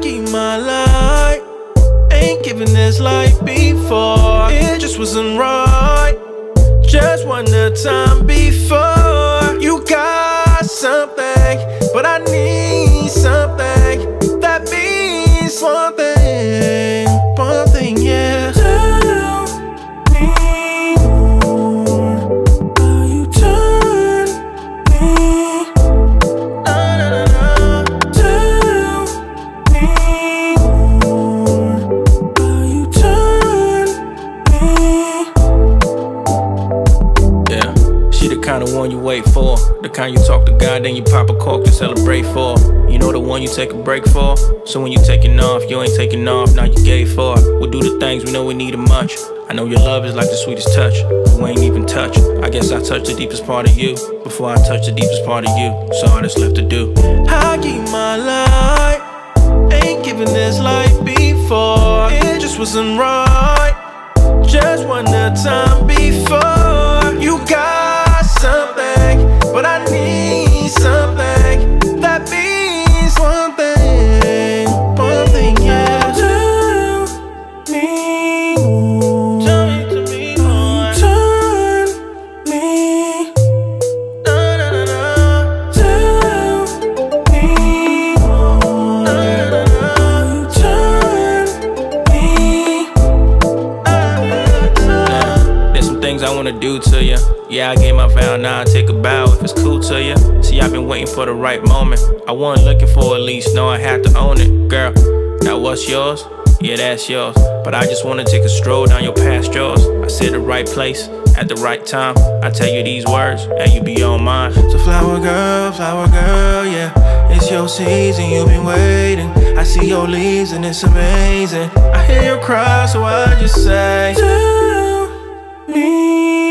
Keep my light. Ain't giving this life before. It just wasn't right. Just one time before. She the kind of one you wait for. The kind you talk to God, then you pop a cork to celebrate for. You know the one you take a break for. So when you taking off, you ain't taking off, now you gay for. We'll do the things we know we need much. I know your love is like the sweetest touch. We ain't even touch. I guess I touched the deepest part of you before I touch the deepest part of you. So all that's left to do. I give my life. Ain't given this life before. It just wasn't right. Just wanted time do to you. Yeah, I gave my vow, now I take a bow if it's cool to you. See, I've been waiting for the right moment. I wasn't looking for at least, no, I had to own it. Girl, now what's yours? Yeah, that's yours. But I just wanna take a stroll down your past yours. I said the right place at the right time. I tell you these words, and you be on mine. So, flower girl, flower girl, yeah. It's your season, you've been waiting. I see your leaves, and it's amazing. I hear you cry, so I just say.